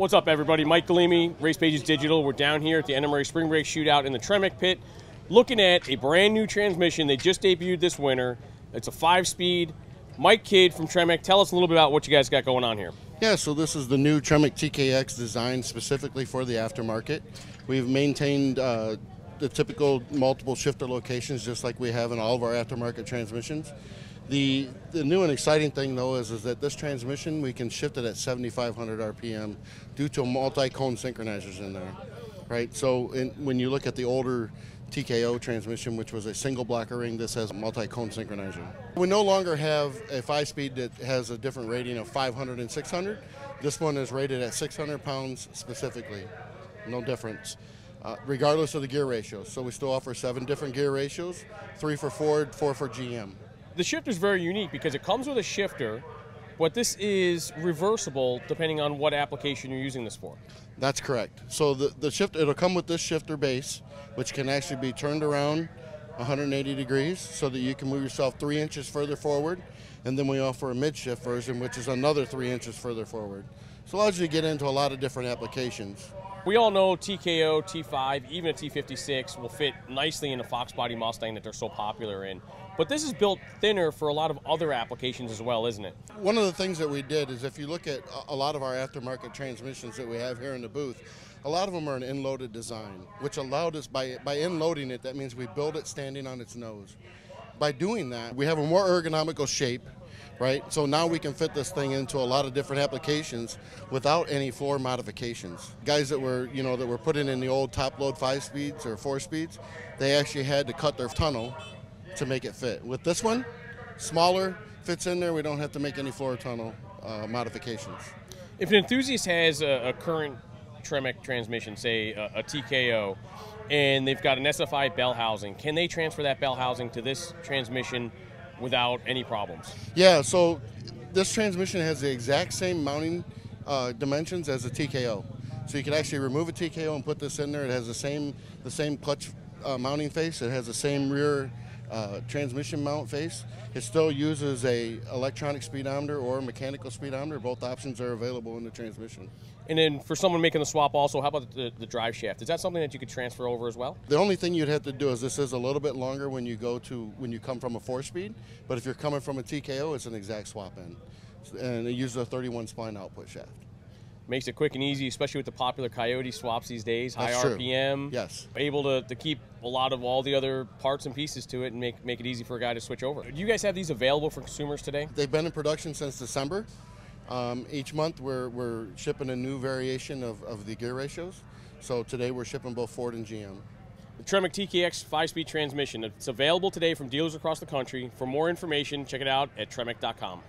What's up, everybody? Mike Galimi, Race Pages Digital. We're down here at the NMRA Spring Break Shootout in the Tremec pit, looking at a brand new transmission they just debuted this winter. It's a five-speed. Mike Kidd from Tremec, tell us a little bit about what you guys got going on here. Yeah, so this is the new Tremec TKX designed specifically for the aftermarket. We've maintained uh, the typical multiple shifter locations just like we have in all of our aftermarket transmissions. The, the new and exciting thing though is, is that this transmission we can shift it at 7,500 RPM due to multi-cone synchronizers in there, right? So in, when you look at the older TKO transmission, which was a single blocker ring, this has a multi-cone synchronizer. We no longer have a five-speed that has a different rating of 500 and 600. This one is rated at 600 pounds specifically, no difference. Uh, regardless of the gear ratio. So we still offer seven different gear ratios, three for Ford, four for GM the shifter is very unique because it comes with a shifter, but this is reversible depending on what application you're using this for. That's correct. So the, the shift it'll come with this shifter base, which can actually be turned around 180 degrees so that you can move yourself three inches further forward. And then we offer a mid shift version, which is another three inches further forward. So it allows you to get into a lot of different applications. We all know TKO, T5, even a T56 will fit nicely in a Fox body Mustang that they're so popular in. But this is built thinner for a lot of other applications as well, isn't it? One of the things that we did is if you look at a lot of our aftermarket transmissions that we have here in the booth, a lot of them are an end-loaded design, which allowed us by by end-loading it. That means we build it standing on its nose. By doing that, we have a more ergonomical shape right? So now we can fit this thing into a lot of different applications without any floor modifications. Guys that were, you know, that were putting in the old top load five speeds or four speeds, they actually had to cut their tunnel to make it fit. With this one, smaller, fits in there. We don't have to make any floor tunnel uh, modifications. If an enthusiast has a, a current Tremec transmission, say a, a, TKO, and they've got an SFI bell housing, can they transfer that bell housing to this transmission without any problems. Yeah, so this transmission has the exact same mounting uh, dimensions as a TKO. So you can actually remove a TKO and put this in there. It has the same the same clutch uh, mounting face. It has the same rear uh, transmission mount face. It still uses a electronic speedometer or mechanical speedometer. Both options are available in the transmission. And then for someone making the swap also, how about the, the, drive shaft? Is that something that you could transfer over as well? The only thing you'd have to do is this is a little bit longer when you go to when you come from a four speed, but if you're coming from a TKO, it's an exact swap in. And it uses a 31 spline output shaft makes it quick and easy, especially with the popular Coyote swaps these days. High That's RPM. True. Yes. Able to, to keep a lot of all the other parts and pieces to it and make, make it easy for a guy to switch over. Do you guys have these available for consumers today? They've been in production since December. Um, each month we're, we're shipping a new variation of, of the gear ratios. So today we're shipping both Ford and GM. The Tremec TKX 5-speed transmission. It's available today from dealers across the country. For more information, check it out at tremec.com.